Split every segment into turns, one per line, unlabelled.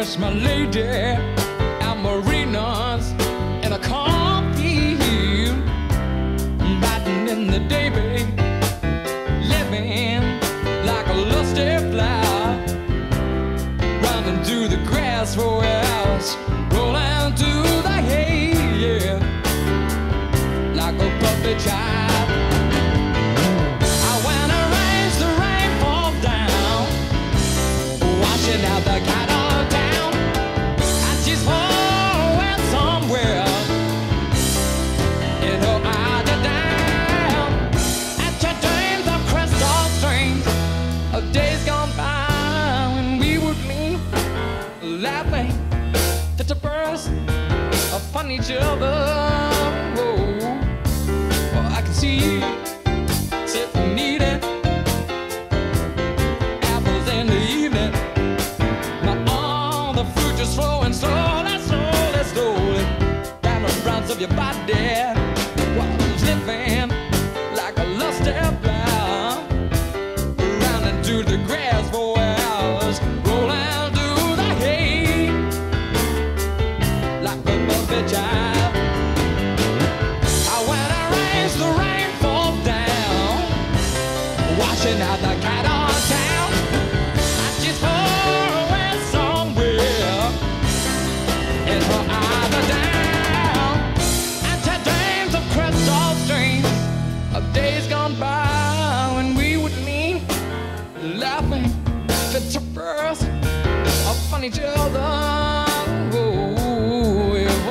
miss my lady. Amoreena's upon each other. Oh, oh, I can see you sitting apples in the evening. The fruit just flowing slowly, slowly, slowly down the fronts of your body. Washing out the cat on town. And she's far away somewhere, and her eyes are down. And she dreams of crystal streams of days gone by when we would meet, laughing, fit to birth, upon each other. Oh, if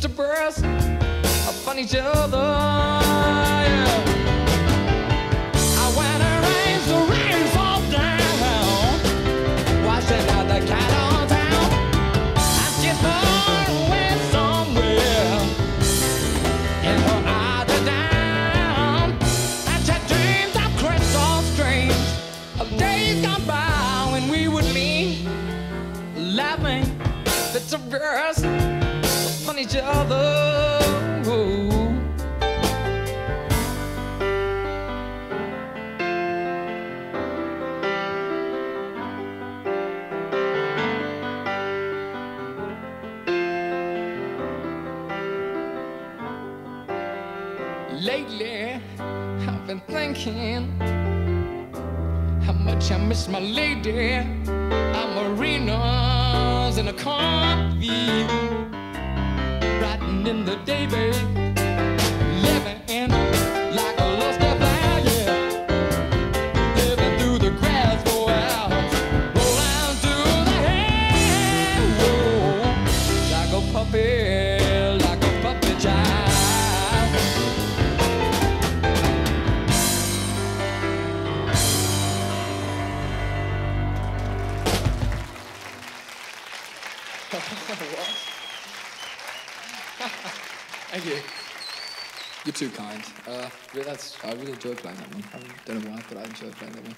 like a burst upon each other. Yeah. I went and each other. Lately, I've been thinking how much I miss my lady. Amoreena's in a coffee, riding in like a lost that living through the day, babe, living
Thank you. You're too kind. Uh, that's, I really enjoyed playing that one. I don't know why, but I enjoyed playing that one.